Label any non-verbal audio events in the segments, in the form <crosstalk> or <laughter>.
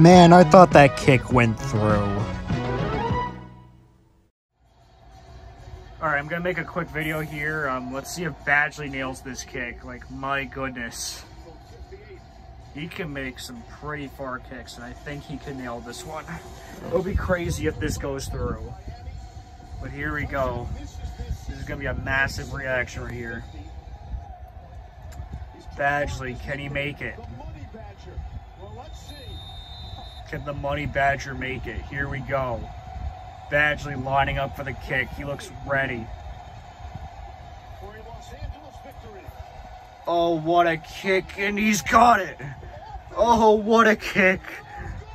Man, I thought that kick went through. Alright, I'm gonna make a quick video here. Um, let's see if Badgley nails this kick. Like, my goodness. He can make some pretty far kicks, and I think he can nail this one. It'll be crazy if this goes through. But here we go. This is gonna be a massive reaction right here. Badgley, can he make it? Can the Money Badger make it? Here we go. Badgley lining up for the kick. He looks ready. Oh, what a kick, and he's got it. Oh, what a kick.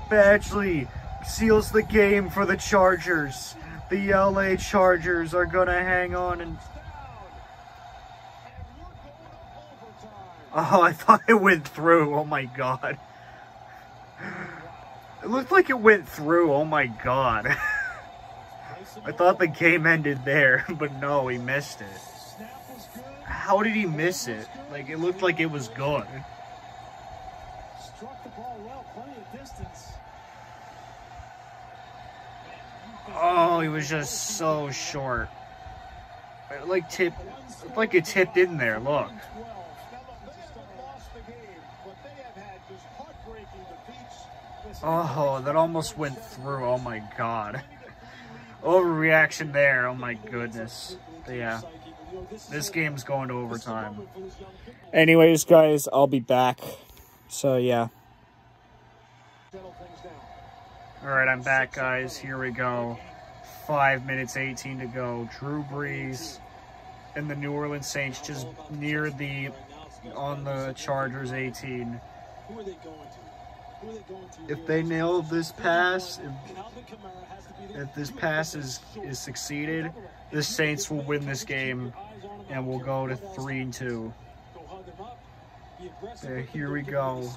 Badgley seals the game for the Chargers. The LA Chargers are going to hang on and... Oh, I thought it went through. Oh, my God. It looked like it went through. Oh, my God. <laughs> I thought the game ended there, <laughs> but no, he missed it. How did he miss it? Like, it looked like it was good. Oh, he was just so short. It like tip, like it tipped in there. Look. Oh, that almost went through. Oh my god. Overreaction there. Oh my goodness. But yeah. This game's going to overtime. Anyways, guys, I'll be back. So, yeah. Alright, I'm back, guys. Here we go. 5 minutes, 18 to go. Drew Brees and the New Orleans Saints just near the, on the Chargers 18. Who are they going to? If they nail this pass, if, if this pass is, is succeeded, the Saints will win this game and we'll go to 3 and 2. Okay, here we go.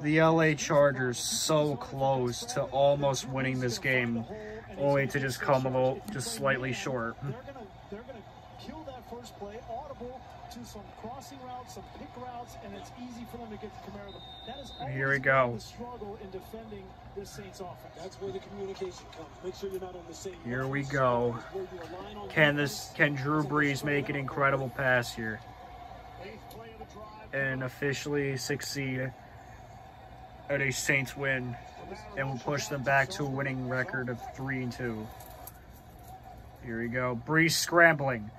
The LA Chargers so close to almost winning this game, only to just come a little, just slightly short. <laughs> They're going to kill that first play, audible, to some crossing routes, some pick routes, and it's easy for them to get to Kamara. That is Here we go. the struggle in defending this Saints offense. That's where the communication comes. Make sure you're not on the same. Here we go. Can this can Drew Brees make an incredible pass here? And officially succeed at a Saints win and will push them back to a winning record of 3 and 2. Here we go. Brees scrambling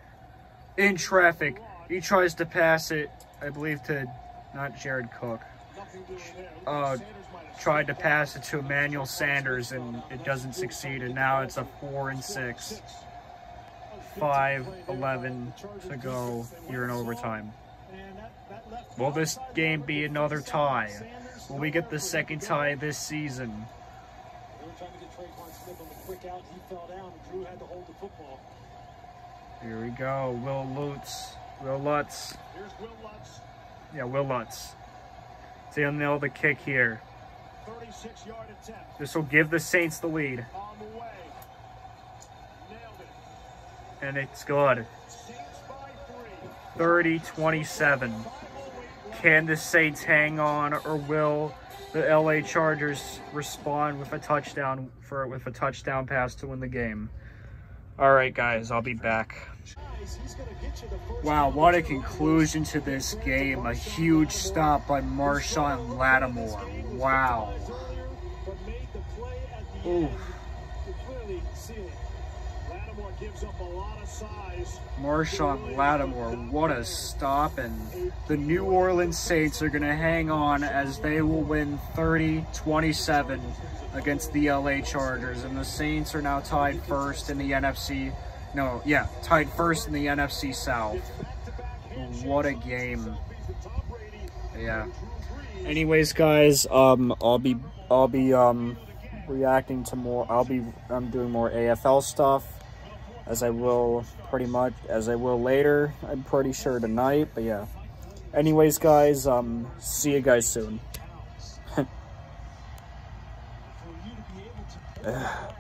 in traffic. He tries to pass it, I believe, to not Jared Cook. Uh, tried to pass it to Emmanuel Sanders, and it doesn't succeed. And now it's a 4 and 6. 5 11 to go here in overtime. Will this game be another tie? Will we get the second tie this season? Here we go. Will Lutz Will Lutz. Here's Will Lutz. Yeah, Will Lutz. So he'll nail the kick here. 36 yard attempt. This will give the Saints the lead. The way. Nailed it. And it's good. 30-27. Can the Saints hang on or will the LA Chargers respond with a touchdown for with a touchdown pass to win the game? All right, guys, I'll be back. Wow, what a conclusion to this game. A huge stop by Marshon Lattimore. Wow. Ooh. Marshon Lattimore, what a stop. And the New Orleans Saints are going to hang on as they will win 30-27 against the LA Chargers. And the Saints are now tied first in the NFC no, yeah, tied first in the NFC South. What a game. Yeah. Anyways, guys, um, I'll be, I'll be, um, reacting to more, I'll be, I'm doing more AFL stuff, as I will pretty much, as I will later, I'm pretty sure tonight, but yeah. Anyways, guys, um, see you guys soon. <laughs>